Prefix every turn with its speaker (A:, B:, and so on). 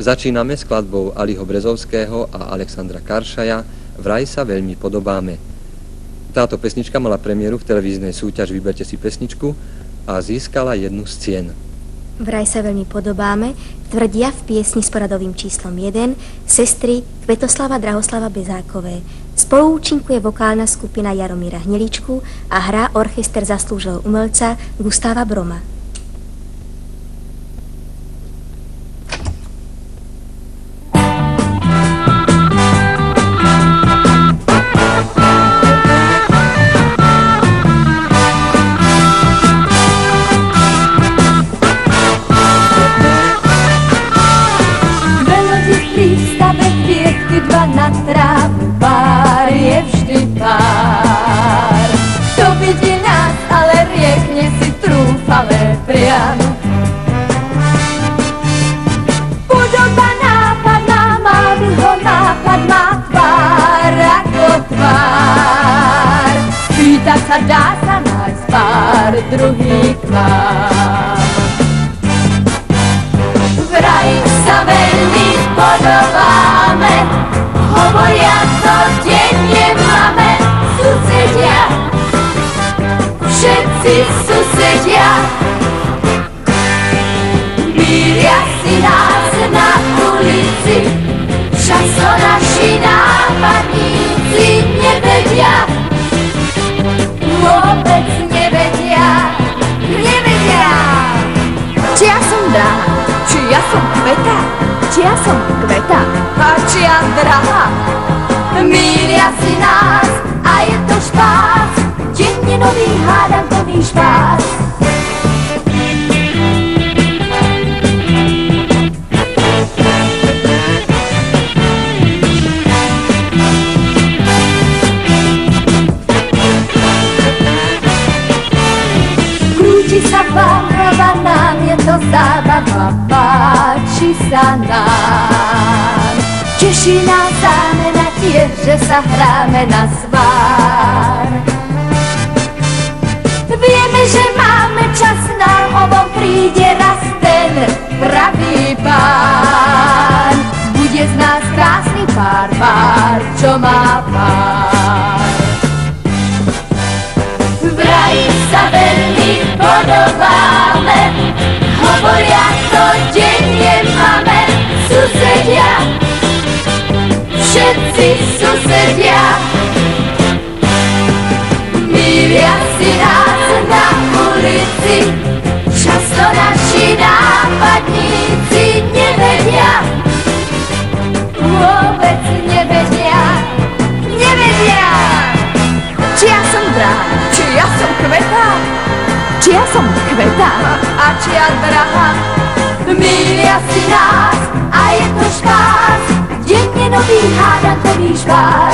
A: Začíname skladbou Aliho Brezovského a Alexandra Karšaja Vraj sa veľmi podobáme. Táto pesnička mala premiéru v televíznej súťaž Vyberte si pesničku a získala jednu z cien.
B: Vraj sa veľmi podobáme, tvrdia v piesni s poradovým číslom 1 sestry Kvetoslava Drahoslava Bezákové. Spoluúčinkuje vokálna skupina Jaromíra Hneličku a hrá orchester zaslúžil umelca Gustáva Broma.
C: Vám. Vraj sa veľmi podobáme, hovoria to denne máme, susedia, všetci susedia.
D: Som kveta, či ja som kveta,
C: a či ja drahá. Mília si nás a je to špás, denne nový hádankový špás. to zábava sa nám. Teší nás zámena tiež, že sa hráme na svár. Vieme, že máme čas, nám obom príde raz ten pravý pán. Bude z nás krásny pár, pár, čo má pár. Všetci susedia. Milia si nás na ulici, často naši nápadníci nevedia, vôbec nevedia, nevedia.
D: Či ja som drahá, či ja som kveta, či ja som kveta
C: a či ja drahá. Milia si nás a je to